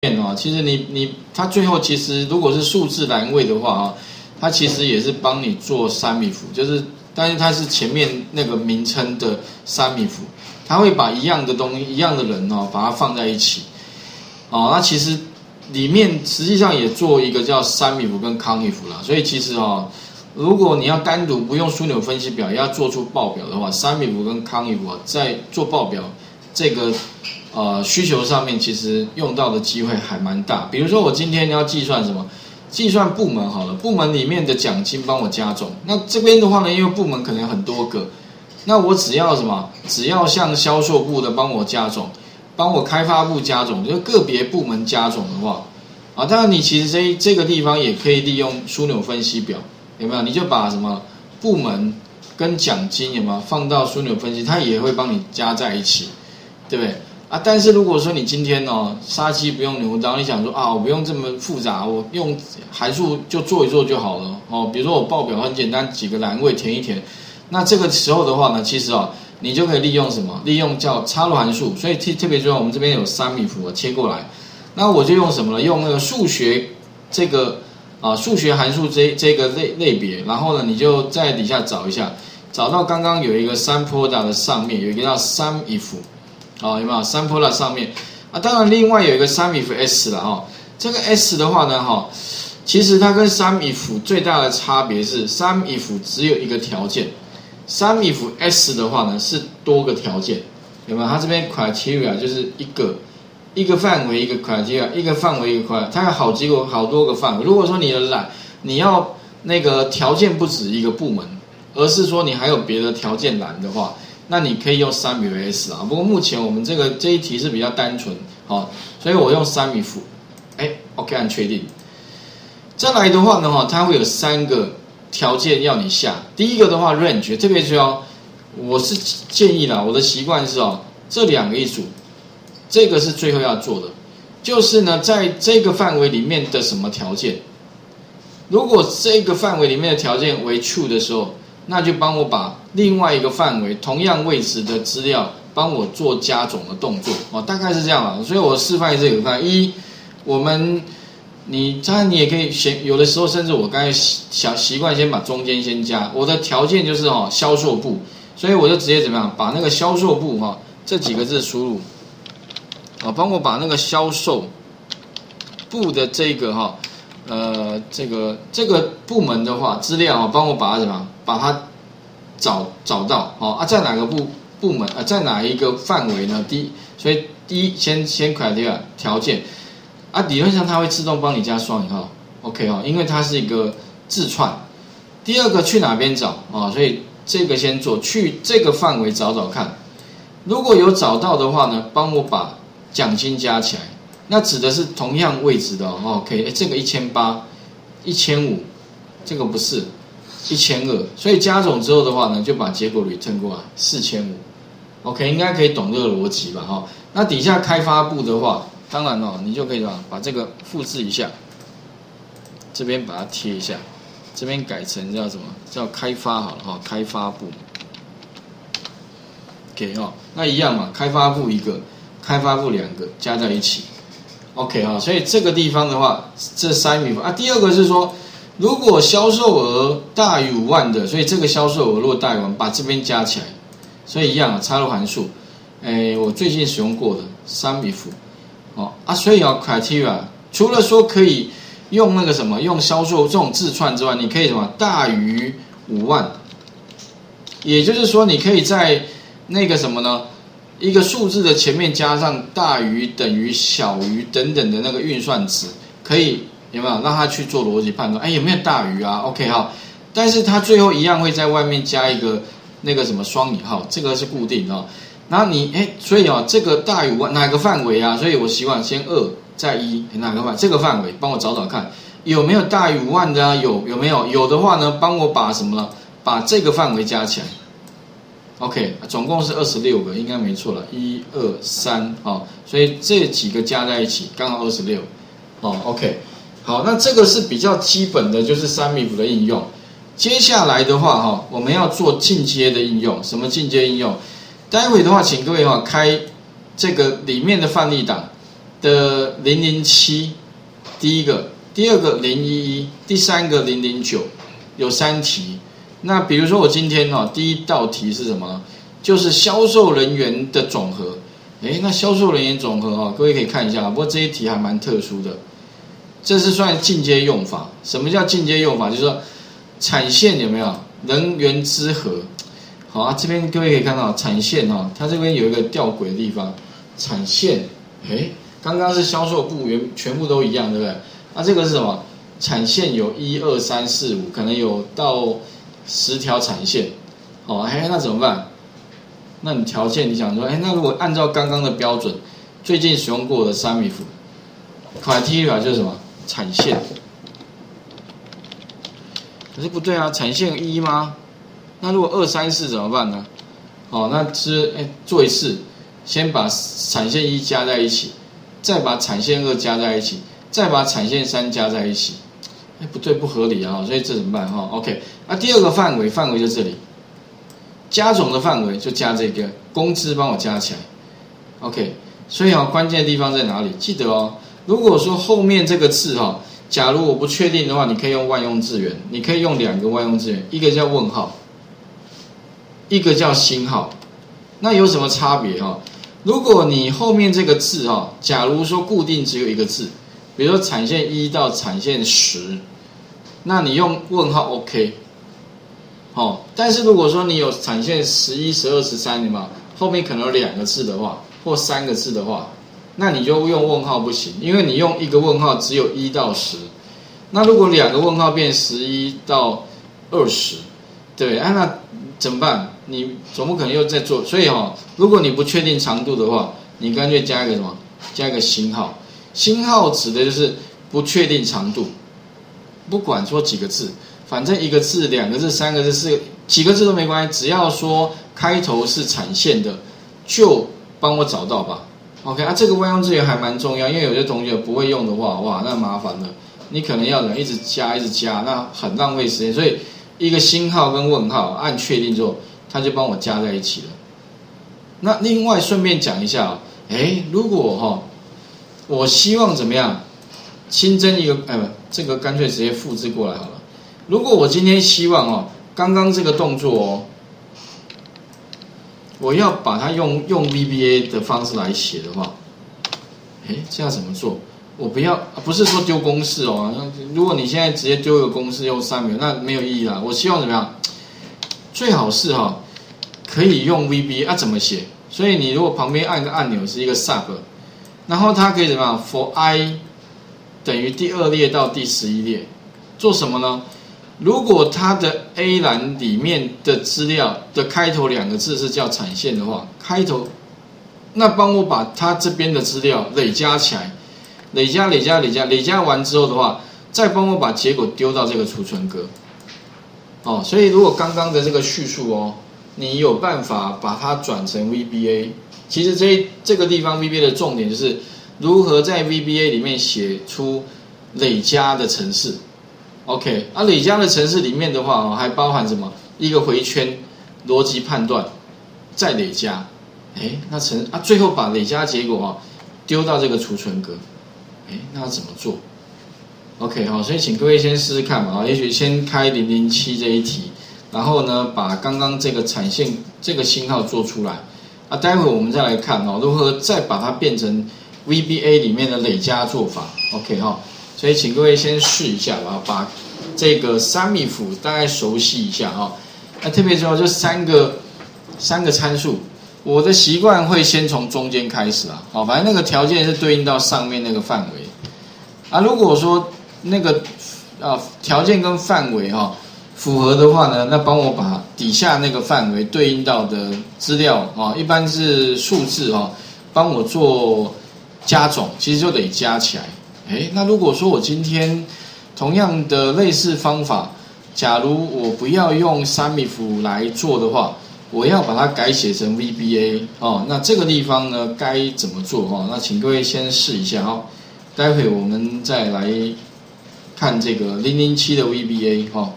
面哦，其实你你它最后其实如果是数字栏位的话啊，它其实也是帮你做三米符，就是但是它是前面那个名称的三米符，它会把一样的东西、一样的人哦，把它放在一起。哦，那其实里面实际上也做一个叫三米符跟康米符啦，所以其实哦。如果你要单独不用枢纽分析表，要做出报表的话，三米符跟康米符在做报表这个呃需求上面，其实用到的机会还蛮大。比如说我今天要计算什么，计算部门好了，部门里面的奖金帮我加总。那这边的话呢，因为部门可能很多个，那我只要什么，只要向销售部的帮我加总，帮我开发部加总，就个别部门加总的话，啊，当然你其实这这个地方也可以利用枢纽分析表。有没有？你就把什么部门跟奖金有没有放到枢纽分析，它也会帮你加在一起，对不对？啊，但是如果说你今天哦杀鸡不用牛刀，你想说啊，我不用这么复杂，我用函数就做一做就好了哦。比如说我报表很简单，几个栏位填一填，那这个时候的话呢，其实哦，你就可以利用什么？利用叫插入函数。所以特特别重要，我们这边有三米符切过来，那我就用什么呢？用那个数学这个。啊，数学函数这这个类类别，然后呢，你就在底下找一下，找到刚刚有一个 sample 的上面有一个叫三 if，啊，有没有三浦啦上面？啊，当然另外有一个 sum if s 了哈，这个 s 的话呢，哈，其实它跟 sum if 最大的差别是 sum if 只有一个条件，sum if s 的话呢是多个条件，有没有？它这边 criteria 就是一个。一个范围一个 criteria，一个范围一个块，它有好几个好多个范围。如果说你的栏你要那个条件不止一个部门，而是说你还有别的条件栏的话，那你可以用三米为 s 啊。不过目前我们这个这一题是比较单纯，好，所以我用三米符。哎，OK，按确定。再来的话呢，哈，它会有三个条件要你下。第一个的话，range 特别重要，我是建议啦，我的习惯是哦，这两个一组。这个是最后要做的，就是呢，在这个范围里面的什么条件？如果这个范围里面的条件为 true 的时候，那就帮我把另外一个范围同样位置的资料帮我做加总的动作哦，大概是这样啊。所以我示范一次，有看一，我们你当然你也可以先，有的时候甚至我刚才想习惯先把中间先加。我的条件就是哦销售部，所以我就直接怎么样把那个销售部哈这几个字输入。啊，帮我把那个销售部的这个哈，呃，这个这个部门的话资料啊，帮我把它什么，把它找找到哦啊，在哪个部部门啊，在哪一个范围呢？第一，所以第一先先 criteria 条件啊，理论上它会自动帮你加双引号，OK 哦，因为它是一个字串。第二个去哪边找啊？所以这个先做，去这个范围找找看，如果有找到的话呢，帮我把。奖金加起来，那指的是同样位置的哦。OK，哎，这个一千八、一千五，这个不是一千二，所以加总之后的话呢，就把结果 return 过来四千五。OK，应该可以懂这个逻辑吧？哈，那底下开发部的话，当然哦，你就可以把把这个复制一下，这边把它贴一下，这边改成叫什么叫开发好了哈，开发部。OK 哦，那一样嘛，开发部一个。开发部两个加在一起，OK 哈，所以这个地方的话，这三米啊。第二个是说，如果销售额大于五万的，所以这个销售额如果大于五万，把这边加起来，所以一样啊，插入函数。哎，我最近使用过的三米符，哦啊，所以啊，criteria 除了说可以用那个什么，用销售这种字串之外，你可以什么大于五万，也就是说，你可以在那个什么呢？一个数字的前面加上大于、等于、小于等等的那个运算值，可以有没有让他去做逻辑判断？哎，有没有大于啊？OK 哈，但是他最后一样会在外面加一个那个什么双引号，这个是固定的。然后你哎，所以啊，这个大于万哪个范围啊？所以我希望先二再一哪个范这个范围，帮我找找看有没有大于五万的啊？有有没有？有的话呢，帮我把什么呢？把这个范围加起来。OK，总共是二十六个，应该没错了，一二三，哦，所以这几个加在一起刚好二十六，哦，OK，好，那这个是比较基本的，就是三米符的应用。接下来的话，哈，我们要做进阶的应用，什么进阶应用？待会的话，请各位哈开这个里面的范例档，的零零七，第一个，第二个零一一，第三个零零九，有三题。那比如说我今天哦，第一道题是什么？就是销售人员的总和。诶，那销售人员总和啊，各位可以看一下。不过这一题还蛮特殊的，这是算进阶用法。什么叫进阶用法？就是说产线有没有人员之和？好啊，这边各位可以看到产线哈，它这边有一个吊诡的地方。产线，诶，刚刚是销售部员全部都一样，对不对？那这个是什么？产线有一二三四五，可能有到十条产线。哦，哎，那怎么办？那你条件你想说，哎，那如果按照刚刚的标准，最近使用过的三米幅，criteria 就是什么？产线。可是不对啊，产线一吗？那如果二三四怎么办呢？哦，那是哎做一次，先把产线一加在一起，再把产线二加在一起，再把产线三加在一起。哎，不对，不合理啊！所以这怎么办？哈，OK，那第二个范围，范围就这里。加总的范围就加这个工资，帮我加起来，OK。所以啊，关键的地方在哪里？记得哦。如果说后面这个字哈，假如我不确定的话，你可以用万用字源，你可以用两个万用字源，一个叫问号，一个叫星号。那有什么差别哈？如果你后面这个字哈，假如说固定只有一个字，比如说产线一到产线十，那你用问号 OK。哦，但是如果说你有产线十一、十二、十三，你嘛后面可能有两个字的话，或三个字的话，那你就用问号不行，因为你用一个问号只有一到十，那如果两个问号变十一到二十，对，哎，那怎么办？你总不可能又在做，所以哈，如果你不确定长度的话，你干脆加一个什么？加一个星号，星号指的就是不确定长度，不管说几个字。反正一个字、两个字、三个字、四几个字都没关系，只要说开头是产线的，就帮我找到吧。OK 啊，这个万用字源还蛮重要，因为有些同学不会用的话，哇，那麻烦了。你可能要一直加、一直加，那很浪费时间。所以一个星号跟问号按确定之后，他就帮我加在一起了。那另外顺便讲一下，哎，如果哈，我希望怎么样新增一个，哎不，这个干脆直接复制过来好了。如果我今天希望哦，刚刚这个动作哦，我要把它用用 VBA 的方式来写的话，哎，这样怎么做？我不要，不是说丢公式哦。如果你现在直接丢一个公式用三秒，那没有意义啦。我希望怎么样？最好是哈，可以用 VBA 啊？怎么写？所以你如果旁边按个按钮是一个 sub，然后它可以怎么样？For i 等于第二列到第十一列，做什么呢？如果它的 A 栏里面的资料的开头两个字是叫产线的话，开头，那帮我把它这边的资料累加起来，累加累加累加累加完之后的话，再帮我把结果丢到这个储存格。哦，所以如果刚刚的这个叙述哦，你有办法把它转成 VBA，其实这这个地方 VBA 的重点就是如何在 VBA 里面写出累加的程式。OK，啊，累加的程式里面的话，还包含什么？一个回圈，逻辑判断，再累加，哎，那程啊，最后把累加结果啊丢到这个储存格，哎，那要怎么做？OK，好，所以请各位先试试看嘛，啊，也许先开零零七这一题，然后呢，把刚刚这个产线这个信号做出来，啊，待会我们再来看哦，如何再把它变成 VBA 里面的累加做法，OK 哈。所以，请各位先试一下吧，把这个三米符大概熟悉一下哈。那特别重要，就三个三个参数，我的习惯会先从中间开始啊。好，反正那个条件是对应到上面那个范围啊。如果说那个啊条件跟范围哈符合的话呢，那帮我把底下那个范围对应到的资料啊，一般是数字啊，帮我做加总，其实就得加起来。哎，那如果说我今天同样的类似方法，假如我不要用三米符来做的话，我要把它改写成 VBA 哦，那这个地方呢该怎么做哦？那请各位先试一下哦，待会我们再来看这个零零七的 VBA 哈。